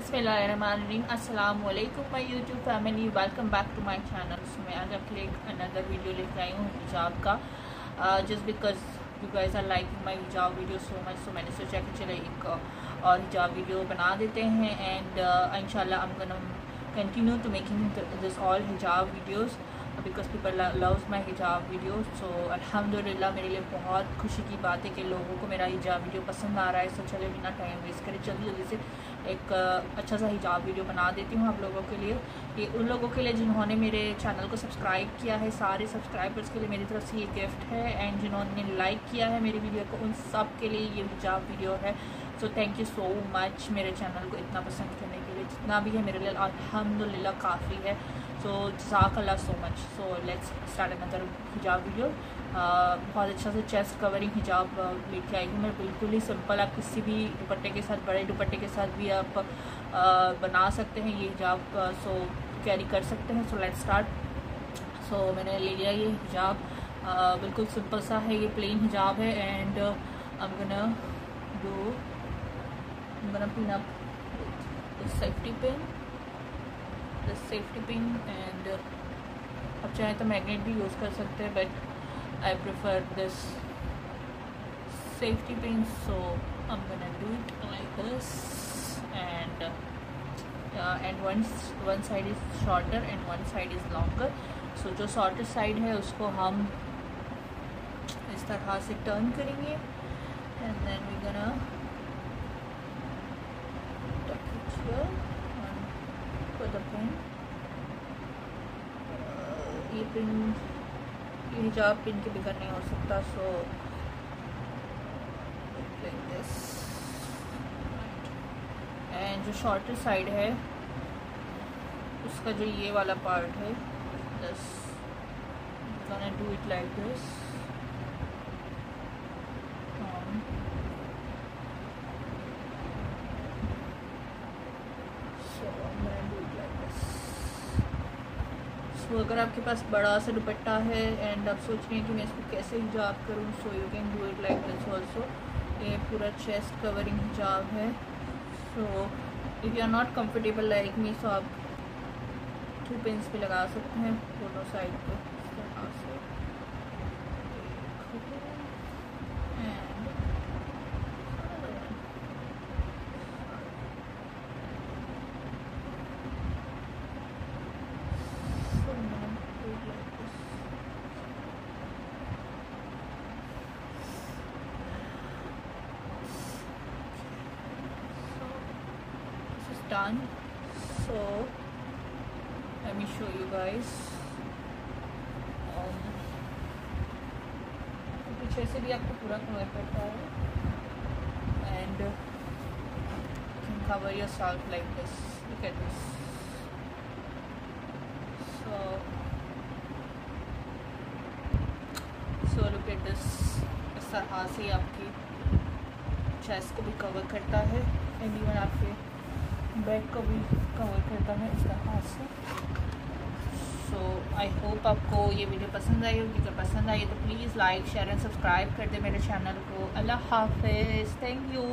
बसमीम अस्सलाम वालेकुम my YouTube family welcome back to my channel so मैं आज आपके लिए अनदर वीडियो लेकर आई हूँ हिजाब का। Just because you guys are liking my hijab video so much so मैंने सोचा कि चले एक uh, और हिजाब वीडियो बना देते हैं। And in I am continue to making this all hijab videos because people loves my hijab video so अल्हम्दुलिल्लाह मेरे लिए बहुत खुशी की बात है कि लोगों को मेरा हिजाब वीडियो पसंद आ रहा है सो चले बिना टाइम वेस्ट करें। जल्दी जल्दी से एक अच्छा सा हिजाब वीडियो बना देती हूँ आप लोगों के लिए। ये उन लोगों के लिए जिन्होंने मेरे चैनल को सब्सक्राइब किया है, सारे सब्सक्राइबर्स के लिए मेरी तरफ़ से ये गिफ्ट है एंड जिन्होंने लाइक किया है मेरी वीडियो को, उन सब के लिए ये हिजाब वीडियो है। So thank you so much मेरे चैनल को इतना पसंद करने के लिए जितना भी है मेरे लिए अलहमदिल्ला काफ़ी है। सो जजाकल्ला so much so let's start another hijab video बहुत अच्छा से चेस्ट कवरिंग हिजाब लेके आई हूँ मैं। बिल्कुल ही सिंपल आप किसी भी दुपट्टे के साथ बड़े दुपट्टे के साथ भी आप uh, बना सकते हैं ये हिजाब सो कैरी कर सकते हैं। सो लेट्स स्टार्ट सो मैंने ले लिया ये हिजाब uh, बिल्कुल सिंपल सा है ये प्लेन हिजाब है। And I am I'm gonna pin pin up safety pin the safety pin and आप चाहें तो मैग्नेट भी यूज़ कर सकते हैं but I prefer this safety pin so I'm gonna do it like this and uh, and one one side is shorter and one side is longer so जो shorter side है उसको हम इस तरह से टर्न करेंगे and then we're gonna tuck it here for the pin ये pin ये हिजाब पिन के बिगड़ नहीं हो सकता सो एंड जो शॉर्टर साइड है, उसका जो ये वाला पार्ट है thus do it like this so अगर आपके पास बड़ा सा दुपट्टा है एंड आप सोच रहे हैं कि मैं इसको कैसे हिजाब करूँ so you can do it like this also ये पूरा चेस्ट कवरिंग हिजाब है. So if you are not comfortable like me so आप टू पेंस भी लगा सकते हैं, दोनों साइड पे. done. So, let me show you guys. Um, पीछे से भी आपको पूरा कवर करता है. एंड कवर या self like this look at this so so look at this इस तरह से आपकी चेस्ट को भी कवर करता है. एनीवन आपके बैक को भी कवर करता है इसका हाथ से। सो आई होप आपको ये वीडियो पसंद आई होगी। अगर पसंद आई तो please like share and subscribe कर दे मेरे चैनल को। अल्लाह हाफ़ थैंक यू